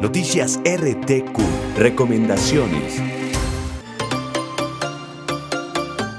Noticias RTQ. Recomendaciones.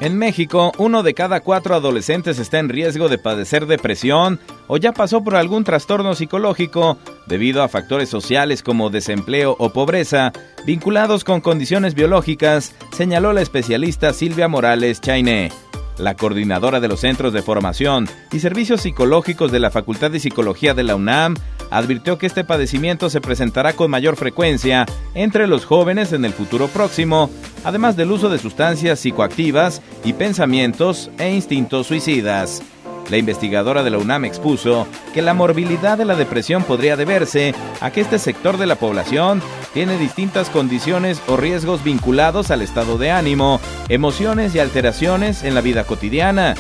En México, uno de cada cuatro adolescentes está en riesgo de padecer depresión o ya pasó por algún trastorno psicológico debido a factores sociales como desempleo o pobreza vinculados con condiciones biológicas, señaló la especialista Silvia Morales Chainé. La coordinadora de los Centros de Formación y Servicios Psicológicos de la Facultad de Psicología de la UNAM advirtió que este padecimiento se presentará con mayor frecuencia entre los jóvenes en el futuro próximo, además del uso de sustancias psicoactivas y pensamientos e instintos suicidas. La investigadora de la UNAM expuso que la morbilidad de la depresión podría deberse a que este sector de la población tiene distintas condiciones o riesgos vinculados al estado de ánimo, emociones y alteraciones en la vida cotidiana.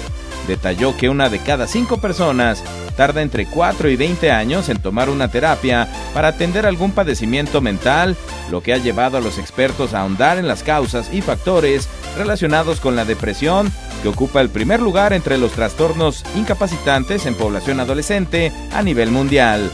Detalló que una de cada cinco personas tarda entre 4 y 20 años en tomar una terapia para atender algún padecimiento mental, lo que ha llevado a los expertos a ahondar en las causas y factores relacionados con la depresión, que ocupa el primer lugar entre los trastornos incapacitantes en población adolescente a nivel mundial.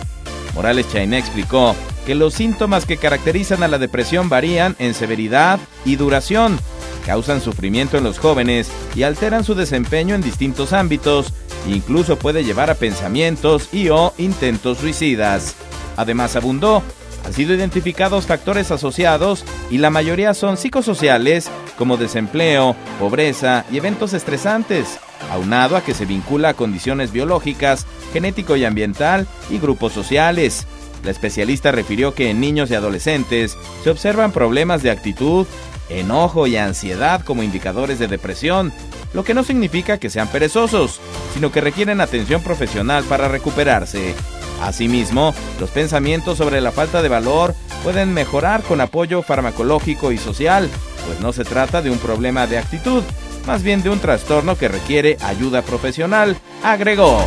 Morales Chainé explicó que los síntomas que caracterizan a la depresión varían en severidad y duración, causan sufrimiento en los jóvenes y alteran su desempeño en distintos ámbitos, Incluso puede llevar a pensamientos y o intentos suicidas. Además abundó, han sido identificados factores asociados y la mayoría son psicosociales como desempleo, pobreza y eventos estresantes, aunado a que se vincula a condiciones biológicas, genético y ambiental y grupos sociales. La especialista refirió que en niños y adolescentes se observan problemas de actitud, enojo y ansiedad como indicadores de depresión, lo que no significa que sean perezosos, sino que requieren atención profesional para recuperarse. Asimismo, los pensamientos sobre la falta de valor pueden mejorar con apoyo farmacológico y social, pues no se trata de un problema de actitud, más bien de un trastorno que requiere ayuda profesional, agregó.